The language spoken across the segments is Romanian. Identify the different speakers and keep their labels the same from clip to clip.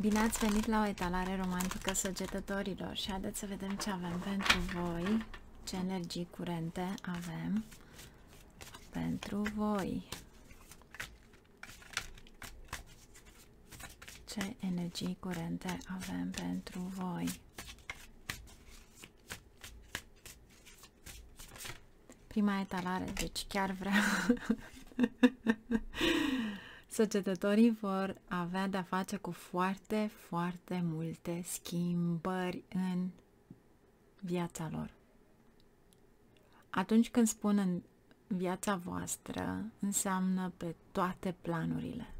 Speaker 1: Bine ați venit la o etalare romantică săgetătorilor și haideți să vedem ce avem pentru voi, ce energii curente avem pentru voi. Ce energii curente avem pentru voi. Prima etalare, deci chiar vreau Săgetătorii vor avea de-a face cu foarte, foarte multe schimbări în viața lor. Atunci când spun în viața voastră, înseamnă pe toate planurile.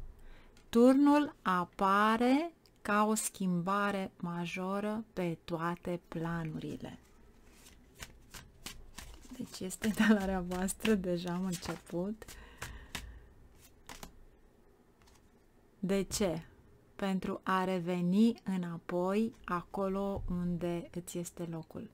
Speaker 1: Turnul apare ca o schimbare majoră pe toate planurile. Deci este talarea voastră, deja am început. De ce? Pentru a reveni înapoi acolo unde îți este locul.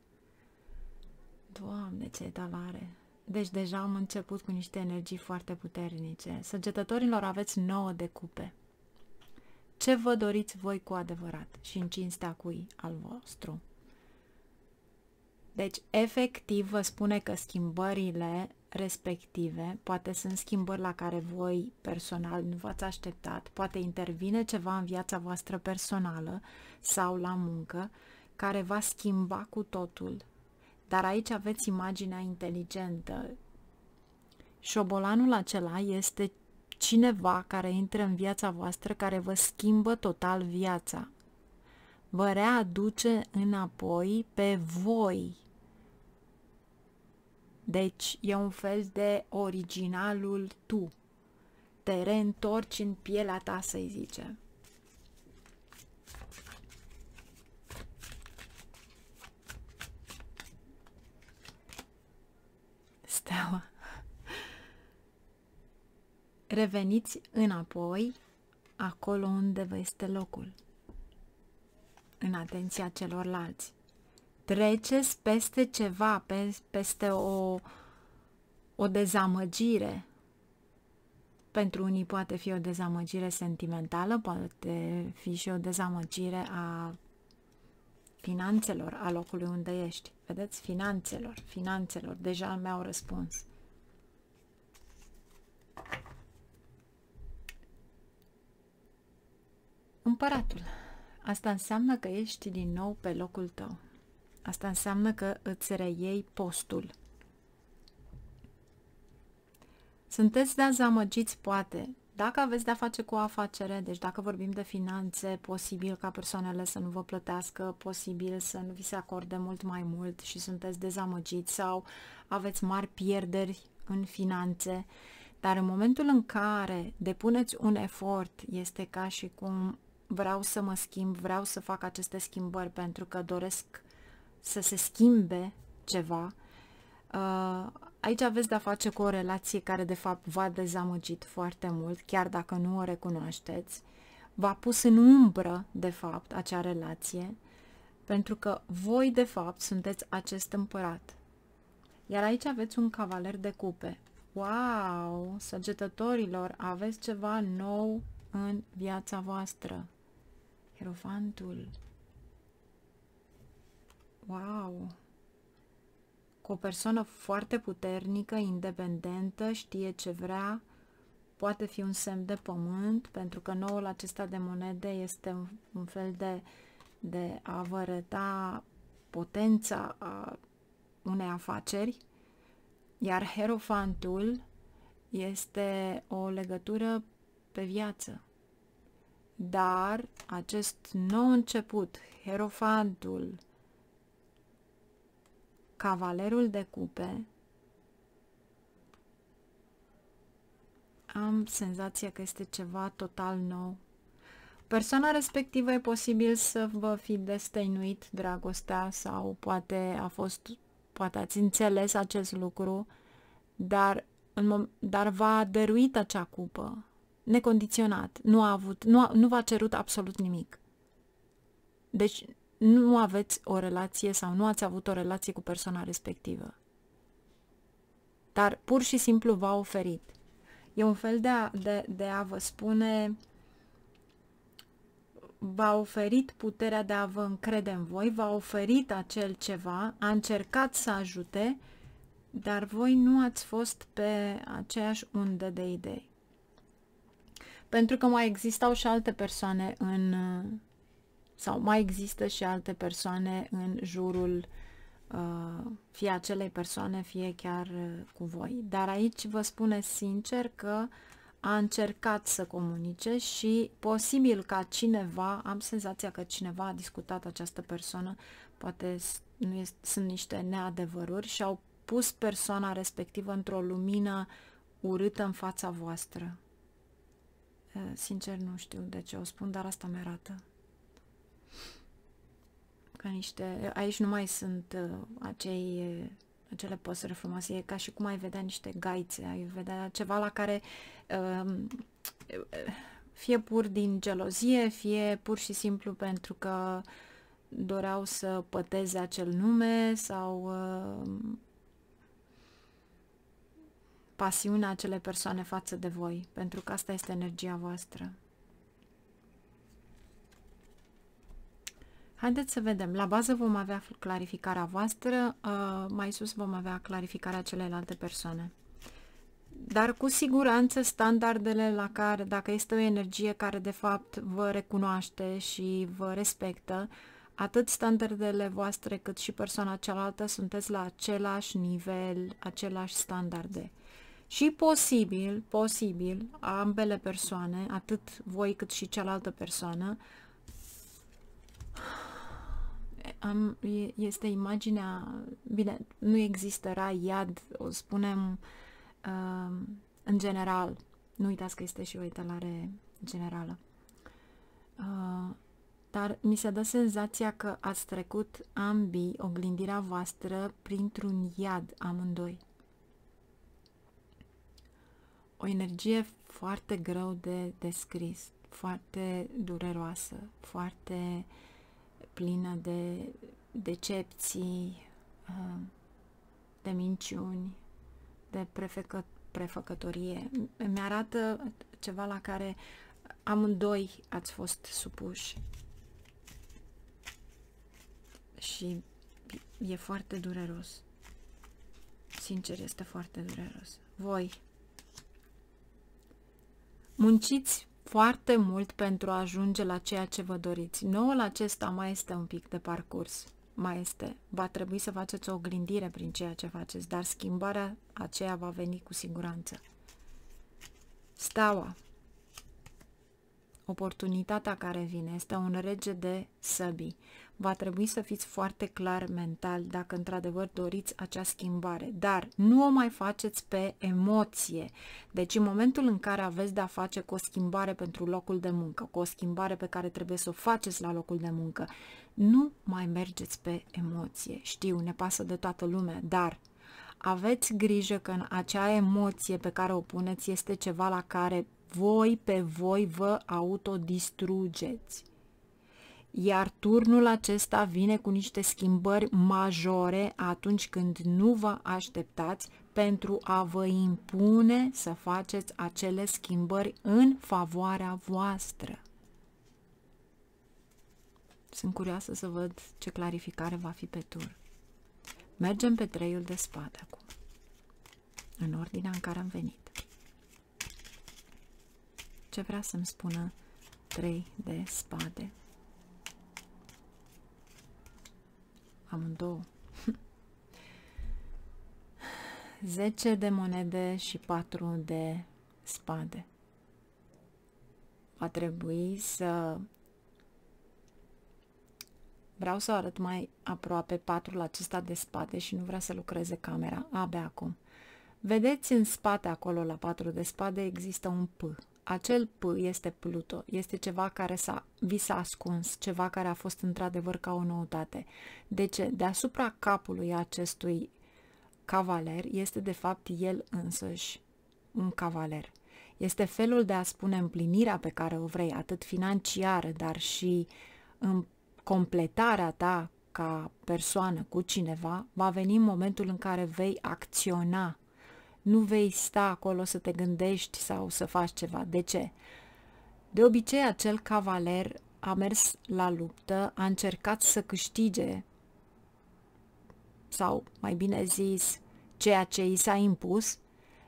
Speaker 1: Doamne, ce etalare! Deci deja am început cu niște energii foarte puternice. Săgetătorilor aveți nouă de cupe. Ce vă doriți voi cu adevărat și în cinstea cui al vostru? Deci, efectiv, vă spune că schimbările respective, poate sunt schimbări la care voi personal nu v-ați așteptat, poate intervine ceva în viața voastră personală sau la muncă care va schimba cu totul. Dar aici aveți imaginea inteligentă. Șobolanul acela este cineva care intră în viața voastră, care vă schimbă total viața. Vă readuce înapoi pe voi, deci e un fel de originalul tu. Te reîntorci în pielea ta, să-i zice. Steaua. Reveniți înapoi acolo unde vă este locul. În atenția celorlalți treceți peste ceva, peste o, o dezamăgire. Pentru unii poate fi o dezamăgire sentimentală, poate fi și o dezamăgire a finanțelor, a locului unde ești. Vedeți? Finanțelor, finanțelor. Deja mi-au răspuns. Împăratul. Asta înseamnă că ești din nou pe locul tău. Asta înseamnă că îți reiei postul. Sunteți dezamăgiți, poate, dacă aveți de-a face cu o afacere, deci dacă vorbim de finanțe, posibil ca persoanele să nu vă plătească, posibil să nu vi se acorde mult mai mult și sunteți dezamăgiți sau aveți mari pierderi în finanțe, dar în momentul în care depuneți un efort, este ca și cum vreau să mă schimb, vreau să fac aceste schimbări pentru că doresc să se schimbe ceva, uh, aici aveți de-a face cu o relație care de fapt v-a dezamăgit foarte mult, chiar dacă nu o recunoașteți, v-a pus în umbră, de fapt, acea relație, pentru că voi, de fapt, sunteți acest împărat. Iar aici aveți un cavaler de cupe. Wow! Săgetătorilor, aveți ceva nou în viața voastră. Hierofantul. Wow! Cu o persoană foarte puternică, independentă, știe ce vrea, poate fi un semn de pământ, pentru că noul acesta de monede este un, un fel de, de a vă arăta potența a unei afaceri, iar Herofantul este o legătură pe viață. Dar acest nou început, Herofantul, Cavalerul de cupe, am senzația că este ceva total nou. Persoana respectivă e posibil să vă fi destăinuit dragostea sau poate a fost, poate ați înțeles acest lucru, dar, în, dar v-a dăruit acea cupă, necondiționat, nu a avut, nu, a, nu v-a cerut absolut nimic. Deci nu aveți o relație sau nu ați avut o relație cu persoana respectivă. Dar pur și simplu v-a oferit. E un fel de a, de, de a vă spune v-a oferit puterea de a vă încrede în voi, v-a oferit acel ceva, a încercat să ajute, dar voi nu ați fost pe aceeași undă de idei. Pentru că mai existau și alte persoane în sau mai există și alte persoane în jurul uh, fie acelei persoane, fie chiar uh, cu voi. Dar aici vă spune sincer că a încercat să comunice și posibil ca cineva, am senzația că cineva a discutat această persoană, poate nu este, sunt niște neadevăruri și au pus persoana respectivă într-o lumină urâtă în fața voastră. Uh, sincer nu știu de ce o spun, dar asta mi arată ca niște... Aici nu mai sunt uh, acei, uh, acele păsări frumoase, e ca și cum ai vedea niște gaițe, ai vedea ceva la care uh, fie pur din gelozie, fie pur și simplu pentru că doreau să păteze acel nume sau uh, pasiunea acelei persoane față de voi, pentru că asta este energia voastră. Haideți să vedem. La bază vom avea clarificarea voastră, uh, mai sus vom avea clarificarea celelalte persoane. Dar cu siguranță standardele la care, dacă este o energie care de fapt vă recunoaște și vă respectă, atât standardele voastre cât și persoana cealaltă sunteți la același nivel, același standarde. Și posibil, posibil, ambele persoane, atât voi cât și cealaltă persoană, am, este imaginea, bine, nu există rai, iad, o spunem uh, în general, nu uitați că este și o etalare generală. Uh, dar mi se dă senzația că ați trecut ambii oglindirea voastră printr-un iad amândoi. O energie foarte greu de descris, foarte dureroasă, foarte uh, plină de decepții, uh, de minciuni, de prefăcă, prefăcătorie. Mi-arată ceva la care amândoi ați fost supuși. Și e foarte dureros. Sincer, este foarte dureros. Voi munciți foarte mult pentru a ajunge la ceea ce vă doriți. Noul acesta mai este un pic de parcurs. Mai este. Va trebui să faceți o oglindire prin ceea ce faceți, dar schimbarea aceea va veni cu siguranță. Steaua. Oportunitatea care vine este un rege de săbii va trebui să fiți foarte clar mental dacă într-adevăr doriți acea schimbare, dar nu o mai faceți pe emoție. Deci în momentul în care aveți de-a face cu o schimbare pentru locul de muncă, cu o schimbare pe care trebuie să o faceți la locul de muncă, nu mai mergeți pe emoție. Știu, ne pasă de toată lumea, dar aveți grijă că în acea emoție pe care o puneți este ceva la care voi pe voi vă autodistrugeți iar turnul acesta vine cu niște schimbări majore atunci când nu vă așteptați pentru a vă impune să faceți acele schimbări în favoarea voastră. Sunt curioasă să văd ce clarificare va fi pe tur. Mergem pe treiul de spade acum, în ordinea în care am venit. Ce vrea să-mi spună trei de spade? Amândouă. 10 de monede și 4 de spade. Va trebui să vreau să arăt mai aproape patrul acesta de spade și nu vrea să lucreze camera, abia acum. Vedeți în spate acolo la patru de spade există un P acel P este Pluto, este ceva care s-a, vi s-a ascuns, ceva care a fost într-adevăr ca o noutate. De ce? Deasupra capului acestui cavaler este de fapt el însăși un cavaler. Este felul de a spune împlinirea pe care o vrei, atât financiară, dar și în completarea ta ca persoană cu cineva, va veni momentul în care vei acționa nu vei sta acolo să te gândești sau să faci ceva. De ce? De obicei, acel cavaler a mers la luptă, a încercat să câștige, sau mai bine zis, ceea ce i s-a impus,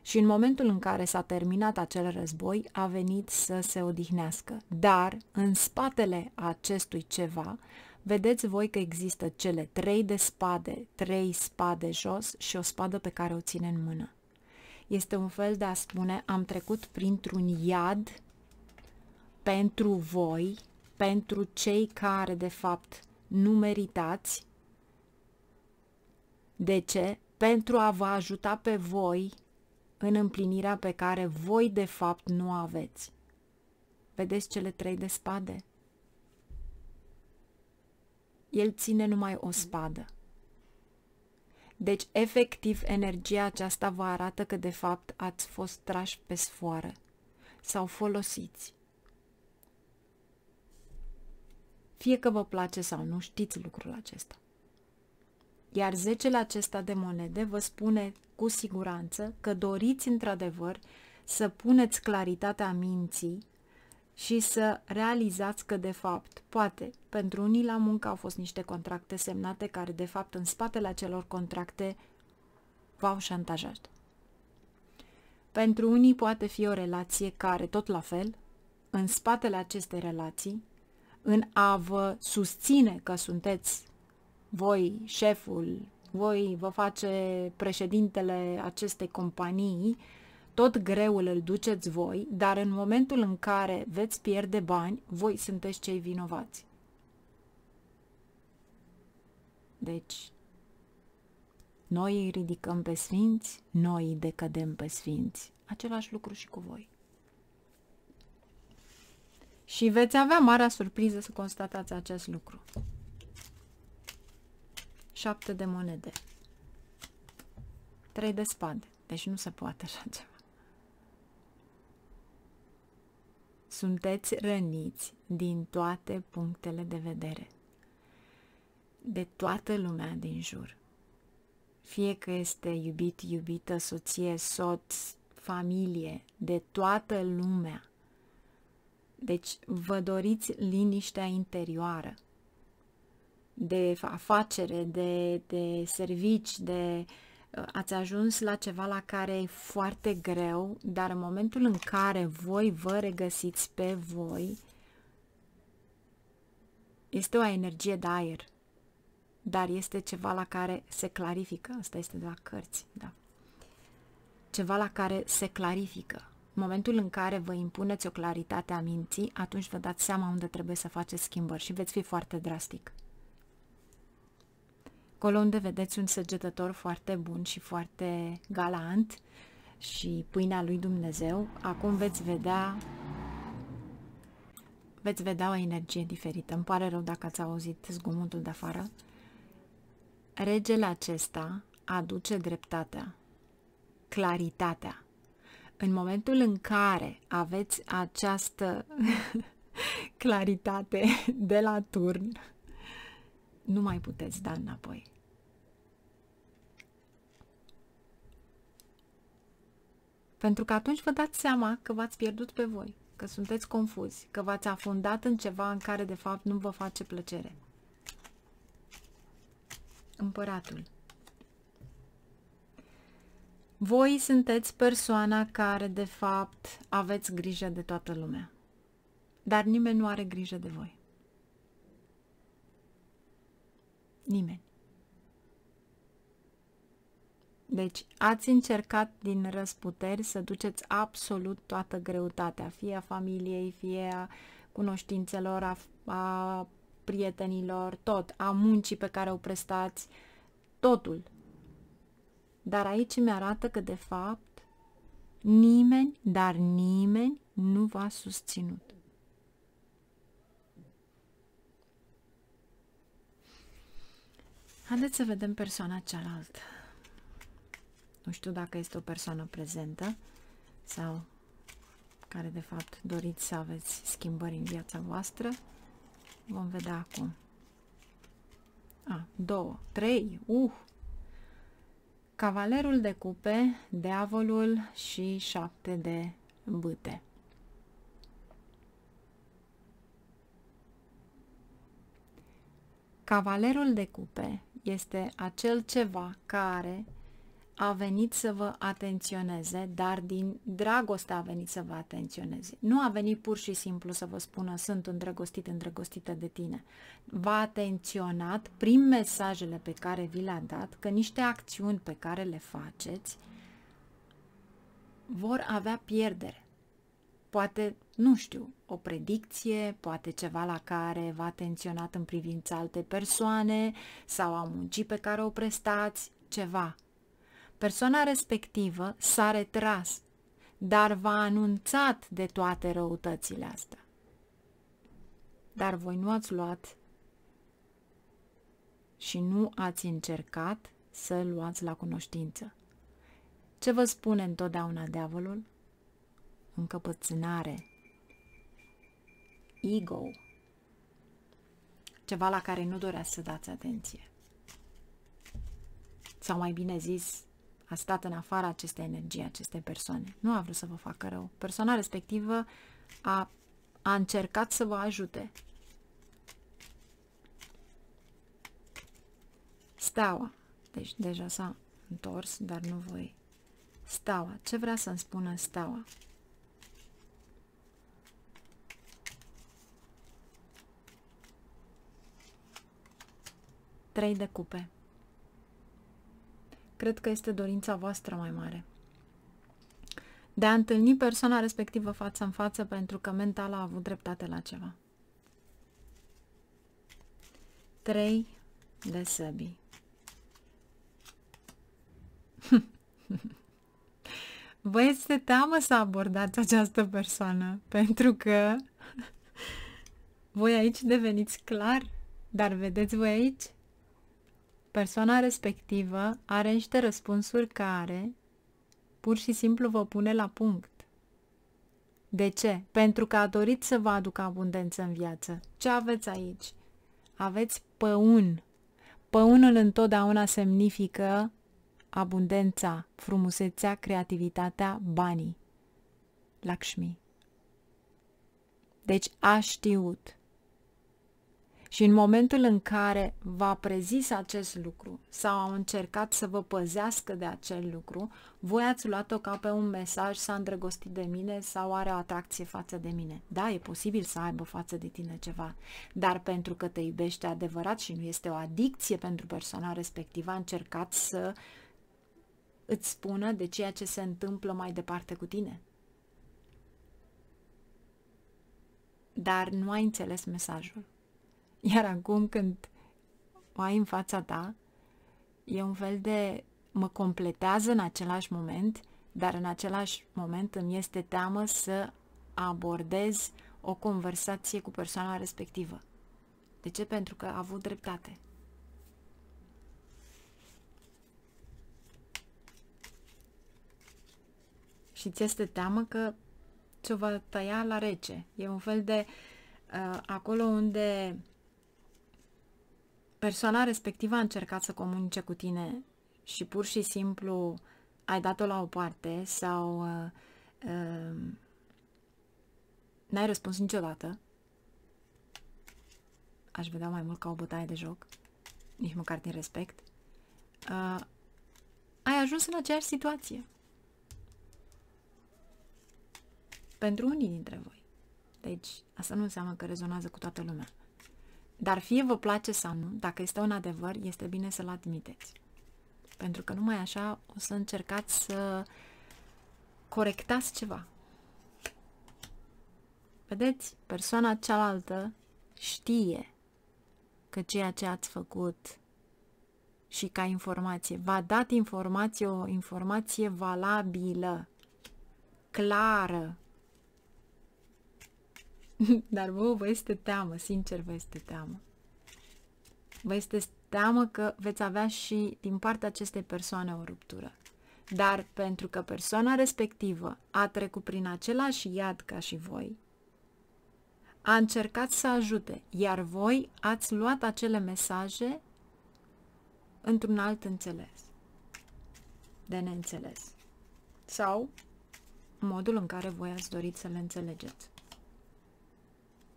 Speaker 1: și în momentul în care s-a terminat acel război, a venit să se odihnească. Dar, în spatele acestui ceva, vedeți voi că există cele trei de spade, trei spade jos și o spadă pe care o ține în mână. Este un fel de a spune, am trecut printr-un iad pentru voi, pentru cei care, de fapt, nu meritați. De ce? Pentru a vă ajuta pe voi în împlinirea pe care voi, de fapt, nu aveți. Vedeți cele trei de spade? El ține numai o spadă. Deci, efectiv, energia aceasta vă arată că, de fapt, ați fost trași pe sfoară sau folosiți. Fie că vă place sau nu, știți lucrul acesta. Iar zecele acesta de monede vă spune cu siguranță că doriți într-adevăr să puneți claritatea minții și să realizați că, de fapt, poate, pentru unii la muncă au fost niște contracte semnate care, de fapt, în spatele acelor contracte v-au șantajat. Pentru unii poate fi o relație care, tot la fel, în spatele acestei relații, în a vă susține că sunteți voi, șeful, voi vă face președintele acestei companii, tot greul îl duceți voi, dar în momentul în care veți pierde bani, voi sunteți cei vinovați. Deci, noi îi ridicăm pe sfinți, noi îi decădem pe sfinți. Același lucru și cu voi. Și veți avea marea surpriză să constatați acest lucru. Șapte de monede. Trei de spade. Deci nu se poate așa ceva. Sunteți răniți din toate punctele de vedere. De toată lumea din jur. Fie că este iubit, iubită, soție, soț, familie, de toată lumea. Deci vă doriți liniștea interioară de afacere, de, de servici, de uh, ați ajuns la ceva la care e foarte greu, dar în momentul în care voi vă regăsiți pe voi, este o energie de aer, dar este ceva la care se clarifică, asta este de la cărți, da. Ceva la care se clarifică. În momentul în care vă impuneți o claritate a minții, atunci vă dați seama unde trebuie să faceți schimbări și veți fi foarte drastic. Acolo unde vedeți un săgetător foarte bun și foarte galant și pâinea lui Dumnezeu, acum veți vedea veți vedea o energie diferită. Îmi pare rău dacă ați auzit zgomotul de afară. Regele acesta aduce dreptatea, claritatea. În momentul în care aveți această claritate de la turn, nu mai puteți da înapoi. Pentru că atunci vă dați seama că v-ați pierdut pe voi, că sunteți confuzi, că v-ați afundat în ceva în care de fapt nu vă face plăcere. Împăratul. Voi sunteți persoana care de fapt aveți grijă de toată lumea, dar nimeni nu are grijă de voi. Nimeni. Deci ați încercat din răsputeri să duceți absolut toată greutatea, fie a familiei, fie a cunoștințelor, a, a prietenilor, tot, a muncii pe care o prestați, totul. Dar aici mi arată că, de fapt, nimeni, dar nimeni nu v-a susținut. Haideți să vedem persoana cealaltă. Nu știu dacă este o persoană prezentă sau care de fapt doriți să aveți schimbări în viața voastră. Vom vedea acum. A, două, trei, uh! Cavalerul de cupe, diavolul și șapte de bâte. Cavalerul de cupe este acel ceva care a venit să vă atenționeze, dar din dragoste a venit să vă atenționeze. Nu a venit pur și simplu să vă spună sunt îndrăgostit, îndrăgostită de tine. V-a atenționat prin mesajele pe care vi le-a dat că niște acțiuni pe care le faceți vor avea pierdere. Poate, nu știu, o predicție, poate ceva la care v-a atenționat în privința alte persoane sau a muncii pe care o prestați, ceva Persoana respectivă s-a retras, dar v-a anunțat de toate răutățile astea. Dar voi nu ați luat și nu ați încercat să luați la cunoștință. Ce vă spune întotdeauna diavolul? Încăpățânare, ego, ceva la care nu doreați să dați atenție. Sau mai bine zis, a stat în afara acestei energii, acestei persoane. Nu a vrut să vă facă rău. Persoana respectivă a, a încercat să vă ajute. Steaua. Deci deja s-a întors, dar nu voi. Steaua. Ce vrea să-mi spună steaua? Trei de cupe cred că este dorința voastră mai mare. De a întâlni persoana respectivă față în față pentru că mental a avut dreptate la ceva. 3 de săbii. Vă este teamă să abordați această persoană pentru că voi aici deveniți clar, dar vedeți voi aici persoana respectivă are niște răspunsuri care pur și simplu vă pune la punct. De ce? Pentru că a dorit să vă aducă abundență în viață. Ce aveți aici? Aveți păun. Păunul întotdeauna semnifică abundența, frumusețea, creativitatea, banii. Lakshmi. Deci a știut. Și în momentul în care v-a prezis acest lucru sau au încercat să vă păzească de acel lucru, voi ați luat-o ca pe un mesaj s-a îndrăgostit de mine sau are o atracție față de mine. Da, e posibil să aibă față de tine ceva, dar pentru că te iubește adevărat și nu este o adicție pentru persoana respectivă, a încercat să îți spună de ceea ce se întâmplă mai departe cu tine. Dar nu ai înțeles mesajul. Iar acum când o ai în fața ta, e un fel de mă completează în același moment, dar în același moment îmi este teamă să abordez o conversație cu persoana respectivă. De ce? Pentru că a avut dreptate. Și ți este teamă că ți-o va tăia la rece. E un fel de uh, acolo unde persoana respectivă a încercat să comunice cu tine și pur și simplu ai dat-o la o parte sau uh, uh, n-ai răspuns niciodată, aș vedea mai mult ca o bătaie de joc, nici măcar din respect, uh, ai ajuns în aceeași situație. Pentru unii dintre voi. Deci, asta nu înseamnă că rezonează cu toată lumea. Dar fie vă place sau nu, dacă este un adevăr, este bine să-l admiteți. Pentru că numai așa o să încercați să corectați ceva. Vedeți, persoana cealaltă știe că ceea ce ați făcut și ca informație, v-a dat informație, o informație valabilă, clară, Dar vă, vă este teamă, sincer vă este teamă. Vă este teamă că veți avea și din partea acestei persoane o ruptură. Dar pentru că persoana respectivă a trecut prin același iad ca și voi, a încercat să ajute, iar voi ați luat acele mesaje într-un alt înțeles, de neînțeles, sau modul în care voi ați dorit să le înțelegeți.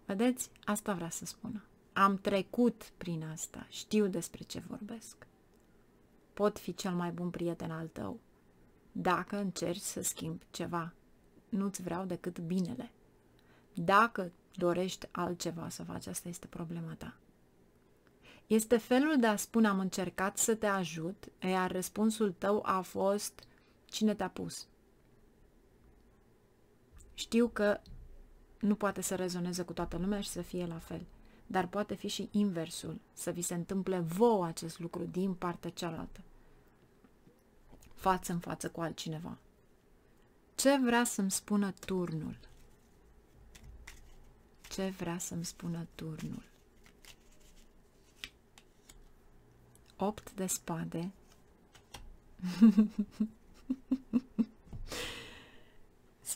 Speaker 1: Vedeți? Asta vrea să spună. Am trecut prin asta, știu despre ce vorbesc. Pot fi cel mai bun prieten al tău dacă încerci să schimbi ceva. Nu-ți vreau decât binele. Dacă dorești altceva să faci, asta este problema ta. Este felul de a spune am încercat să te ajut, iar răspunsul tău a fost cine te-a pus. Știu că nu poate să rezoneze cu toată lumea și să fie la fel, dar poate fi și inversul, să vi se întâmple vouă acest lucru din partea cealaltă, față în față cu altcineva. Ce vrea să-mi spună turnul? Ce vrea să-mi spună turnul? 8 de spade.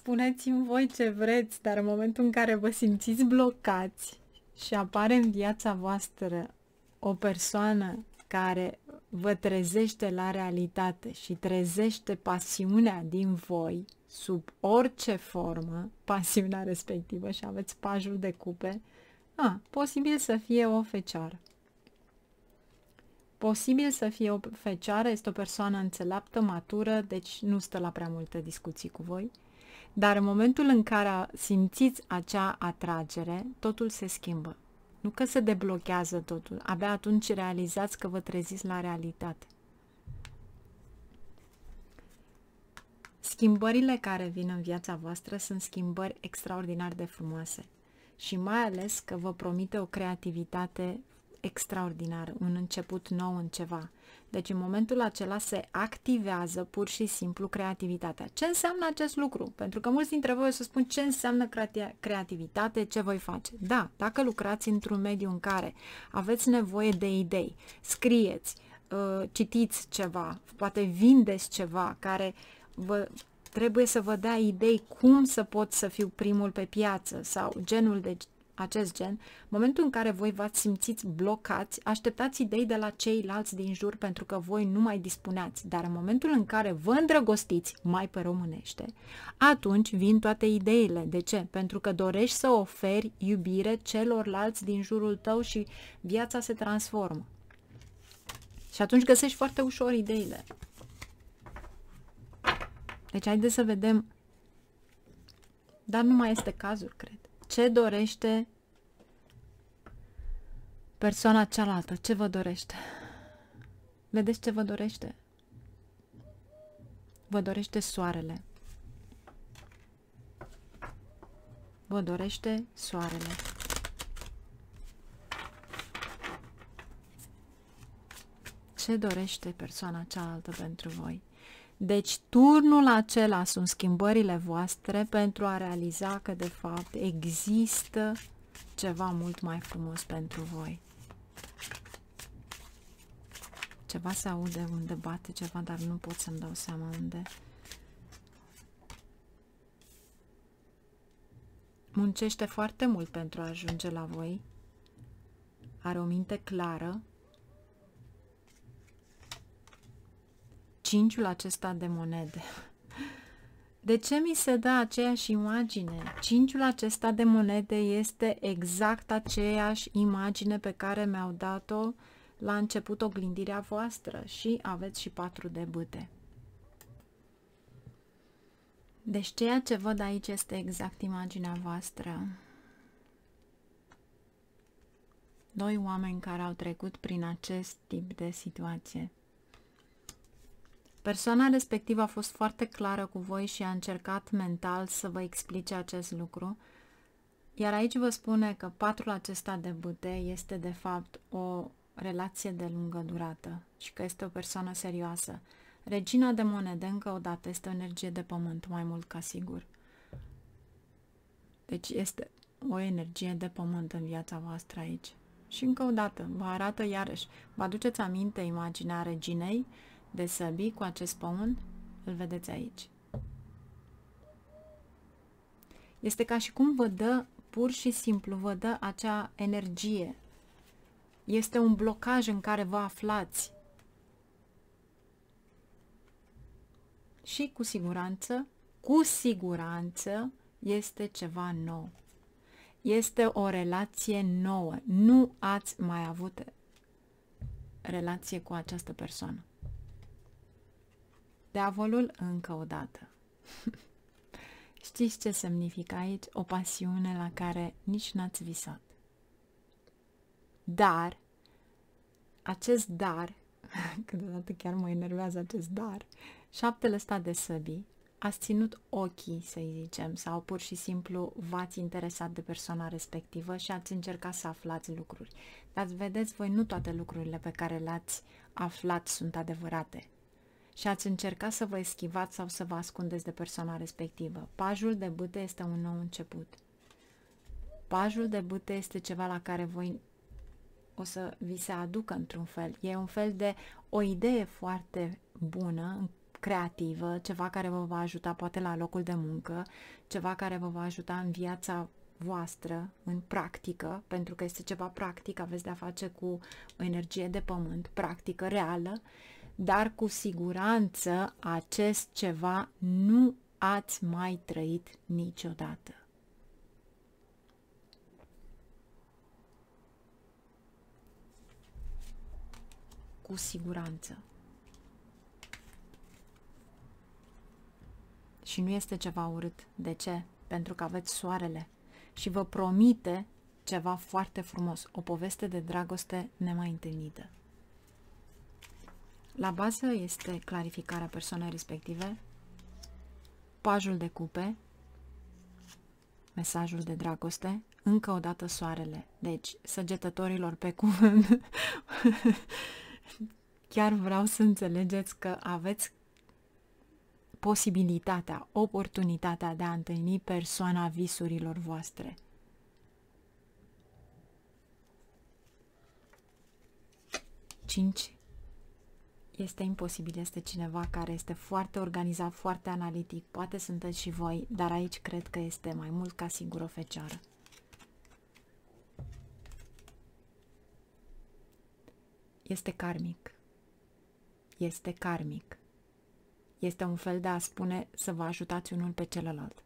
Speaker 1: Spuneți-mi voi ce vreți, dar în momentul în care vă simțiți blocați și apare în viața voastră o persoană care vă trezește la realitate și trezește pasiunea din voi, sub orice formă, pasiunea respectivă și aveți pajul de cupe, a, posibil să fie o fecioară. Posibil să fie o fecioară, este o persoană înțeleaptă, matură, deci nu stă la prea multe discuții cu voi. Dar în momentul în care simțiți acea atragere, totul se schimbă. Nu că se deblochează totul, abia atunci realizați că vă treziți la realitate. Schimbările care vin în viața voastră sunt schimbări extraordinar de frumoase și mai ales că vă promite o creativitate extraordinar, un început nou în ceva. Deci în momentul acela se activează pur și simplu creativitatea. Ce înseamnă acest lucru? Pentru că mulți dintre voi o să spun ce înseamnă creativitate, ce voi face. Da, dacă lucrați într-un mediu în care aveți nevoie de idei, scrieți, uh, citiți ceva, poate vindeți ceva care vă trebuie să vă dea idei cum să pot să fiu primul pe piață sau genul de acest gen, momentul în care voi v-ați simțiți blocați, așteptați idei de la ceilalți din jur pentru că voi nu mai dispuneați, dar în momentul în care vă îndrăgostiți, mai pe românește, atunci vin toate ideile. De ce? Pentru că dorești să oferi iubire celorlalți din jurul tău și viața se transformă. Și atunci găsești foarte ușor ideile. Deci haideți să vedem. Dar nu mai este cazul, cred ce dorește persoana cealaltă, ce vă dorește. Vedeți ce vă dorește? Vă dorește soarele. Vă dorește soarele. Ce dorește persoana cealaltă pentru voi? Deci turnul acela sunt schimbările voastre pentru a realiza că de fapt există ceva mult mai frumos pentru voi. Ceva se aude unde bate ceva, dar nu pot să-mi dau seama unde. Muncește foarte mult pentru a ajunge la voi. Are o minte clară cinciul acesta de monede. De ce mi se dă aceeași imagine? Cinciul acesta de monede este exact aceeași imagine pe care mi-au dat-o la început oglindirea voastră și aveți și patru de bâte. Deci ceea ce văd aici este exact imaginea voastră. Doi oameni care au trecut prin acest tip de situație. Persoana respectivă a fost foarte clară cu voi și a încercat mental să vă explice acest lucru, iar aici vă spune că patrul acesta de bâte este de fapt o relație de lungă durată și că este o persoană serioasă. Regina de monede, încă o dată, este o energie de pământ, mai mult ca sigur. Deci este o energie de pământ în viața voastră aici. Și încă o dată, vă arată iarăși, vă aduceți aminte imaginea reginei, de săbii cu acest pământ, îl vedeți aici. Este ca și cum vă dă, pur și simplu, vă dă acea energie. Este un blocaj în care vă aflați. Și cu siguranță, cu siguranță, este ceva nou. Este o relație nouă. Nu ați mai avut relație cu această persoană. Diavolul încă o dată. Știți ce semnifică aici? O pasiune la care nici n-ați visat. Dar, acest dar, câteodată chiar mă enervează acest dar, șaptele ăsta de săbii, ați ținut ochii, să zicem, sau pur și simplu v-ați interesat de persoana respectivă și ați încercat să aflați lucruri. Dar vedeți, voi nu toate lucrurile pe care le-ați aflat sunt adevărate și ați încercat să vă eschivați sau să vă ascundeți de persoana respectivă. Pajul de bâte este un nou început. Pajul de bâte este ceva la care voi o să vi se aducă într-un fel. E un fel de o idee foarte bună, creativă, ceva care vă va ajuta poate la locul de muncă, ceva care vă va ajuta în viața voastră, în practică, pentru că este ceva practic, aveți de-a face cu o energie de pământ, practică, reală, dar cu siguranță acest ceva nu ați mai trăit niciodată. Cu siguranță. Și nu este ceva urât. De ce? Pentru că aveți soarele și vă promite ceva foarte frumos, o poveste de dragoste nemai întâlnită. La bază este clarificarea persoanei respective, pajul de cupe, mesajul de dragoste, încă o dată soarele. Deci, săgetătorilor pe cuvânt, chiar vreau să înțelegeți că aveți posibilitatea, oportunitatea de a întâlni persoana visurilor voastre. Cinci este imposibil, este cineva care este foarte organizat, foarte analitic, poate sunteți și voi, dar aici cred că este mai mult ca sigur o fecioară. Este karmic. Este karmic. Este un fel de a spune să vă ajutați unul pe celălalt.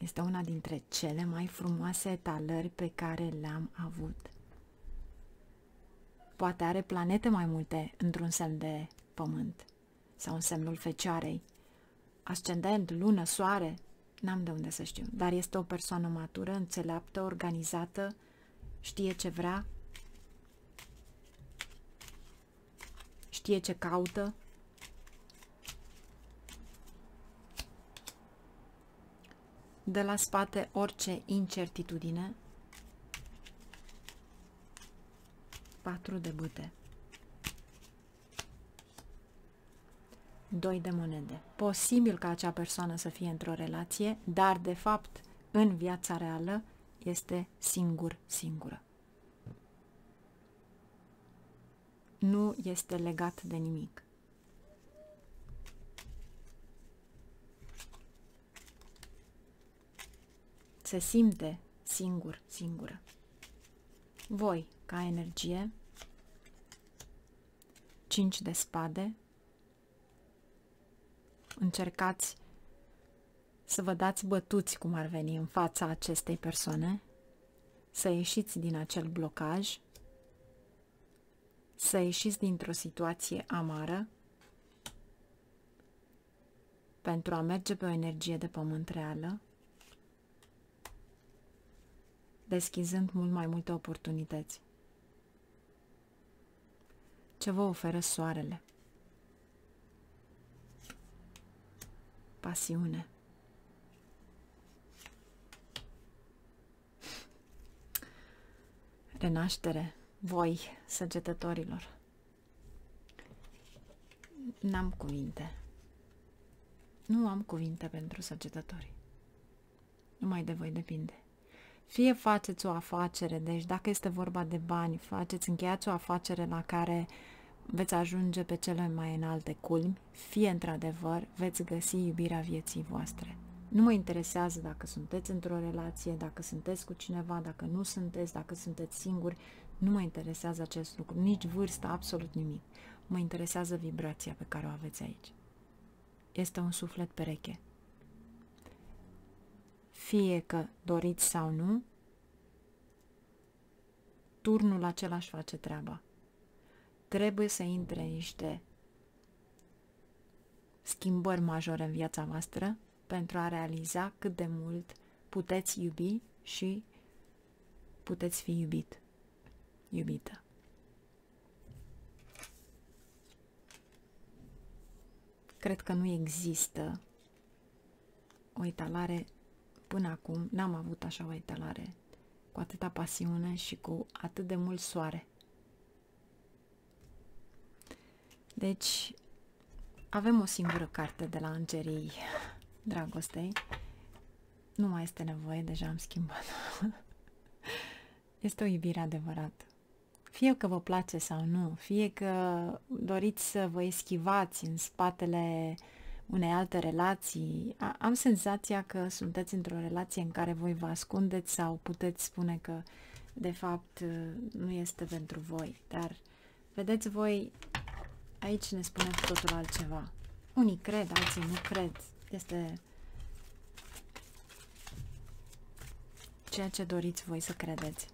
Speaker 1: Este una dintre cele mai frumoase etalări pe care le-am avut. Poate are planete mai multe într-un semn de pământ sau în semnul fecioarei. Ascendent, lună, soare, n-am de unde să știu, dar este o persoană matură, înțeleaptă, organizată, știe ce vrea, știe ce caută, de la spate orice incertitudine. 4 de bâte. 2 de monede. Posibil ca acea persoană să fie într-o relație, dar de fapt în viața reală este singur, singură. Nu este legat de nimic. Se simte singur, singură. Voi, ca energie, 5 de spade, încercați să vă dați bătuți cum ar veni în fața acestei persoane, să ieșiți din acel blocaj, să ieșiți dintr-o situație amară pentru a merge pe o energie de pământ reală deschizând mult mai multe oportunități. Ce vă oferă soarele? Pasiune. Renaștere. Voi, săgetătorilor. N-am cuvinte. Nu am cuvinte pentru săgetători. Numai de voi depinde. Fie faceți o afacere, deci dacă este vorba de bani, faceți, încheiați o afacere la care veți ajunge pe cele mai înalte culmi, fie într-adevăr veți găsi iubirea vieții voastre. Nu mă interesează dacă sunteți într-o relație, dacă sunteți cu cineva, dacă nu sunteți, dacă sunteți singuri, nu mă interesează acest lucru, nici vârsta, absolut nimic. Mă interesează vibrația pe care o aveți aici. este un suflet pereche. Fie că doriți sau nu, turnul același face treaba. Trebuie să intre niște schimbări majore în viața voastră pentru a realiza cât de mult puteți iubi și puteți fi iubit, iubită. Cred că nu există o etalare până acum, n-am avut așa o etalare cu atâta pasiune și cu atât de mult soare. Deci, avem o singură carte de la Îngerii Dragostei. Nu mai este nevoie, deja am schimbat. este o iubire adevărată. Fie că vă place sau nu, fie că doriți să vă eschivați în spatele unei alte relații, am senzația că sunteți într-o relație în care voi vă ascundeți sau puteți spune că de fapt nu este pentru voi, dar vedeți voi, aici ne spune totul altceva. Unii cred, alții nu cred. Este ceea ce doriți voi să credeți.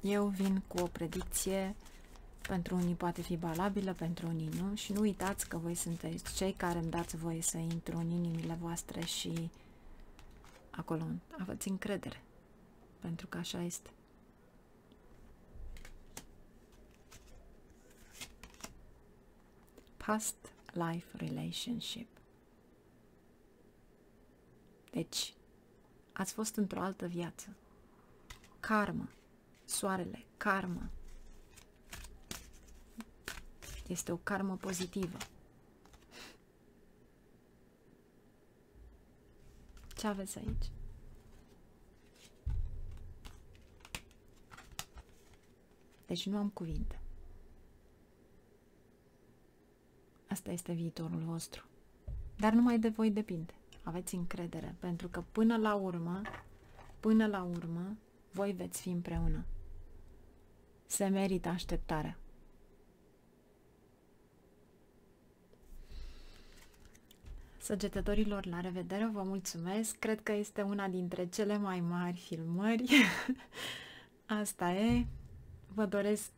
Speaker 1: Eu vin cu o predicție, pentru unii poate fi valabilă, pentru unii nu și nu uitați că voi sunteți cei care îmi dați voie să intru în inimile voastre și acolo aveți încredere, pentru că așa este. Past life relationship. Deci, ați fost într-o altă viață. Karma soarele, karma. Este o karmă pozitivă. Ce aveți aici? Deci nu am cuvinte. Asta este viitorul vostru. Dar numai de voi depinde. Aveți încredere, pentru că până la urmă, până la urmă, voi veți fi împreună se merită așteptarea. Săgetătorilor, la revedere, vă mulțumesc. Cred că este una dintre cele mai mari filmări. Asta e. Vă doresc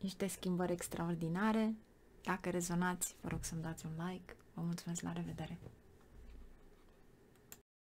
Speaker 1: niște schimbări extraordinare. Dacă rezonați, vă rog să-mi dați un like. Vă mulțumesc, la revedere!